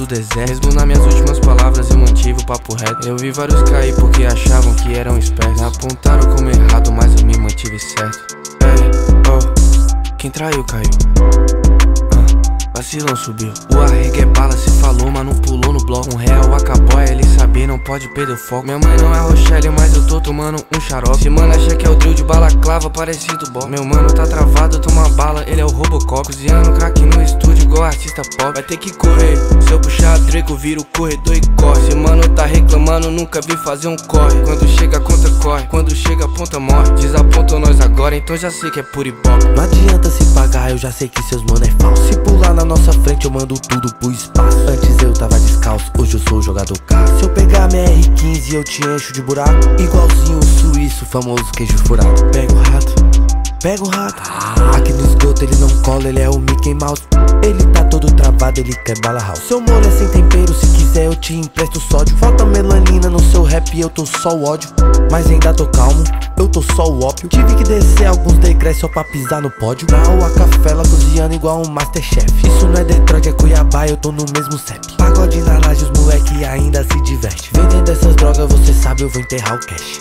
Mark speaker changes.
Speaker 1: do deserto. Mesmo nas minhas últimas palavras eu mantive o papo reto. Eu vi vários cair porque achavam que eram espertos. Apontaram como errado, mas eu me mantive certo. É, oh, quem traiu caiu. Ah, Vacilão subiu. O arregue é bala, se falou, mas não pulou no bloco. Um real acabou, é ele saber, não pode perder o foco. Minha mãe não é Rochelle, mas eu tô tomando um xarope. Se mano acha que é o drill de balaclava, parecido bom Meu mano tá travado, toma bala, ele é o Robocop. Cozinhando crack no estúdio igual artista pop. Vai ter que correr, se eu puxar a Draco vira o corredor e corre. Se mano tá reclamando, nunca vi fazer um corre. Quando chega a conta corre, quando chega a ponta morre. Desapontam nós agora, então já sei que é puro ibope
Speaker 2: Não adianta se pagar, eu já sei que seus mano é falso. Se pular na nossa frente eu mando tudo pro espaço. Antes eu tava descalço, hoje eu sou jogador caro. Se eu pegar minha R15 eu te encho de buraco. Igualzinho o suíço, famoso queijo furado. Pega o rato, pega o rato. Aqui no esgoto ele não cola, ele é o Mickey Mouse ele quer bala house. Seu molho é sem tempero, se quiser eu te empresto sódio. Falta melanina no seu rap eu tô só o ódio. Mas ainda tô calmo, eu tô só o ópio. Tive que descer alguns degraus só pra pisar no pódio. Na rua cafela cozinhando igual um Masterchef. Isso não é Detroit, é Cuiabá, eu tô no mesmo CEP Pagode na laje, os moleque ainda se diverte. Vendendo essas drogas, você sabe, eu vou enterrar o cash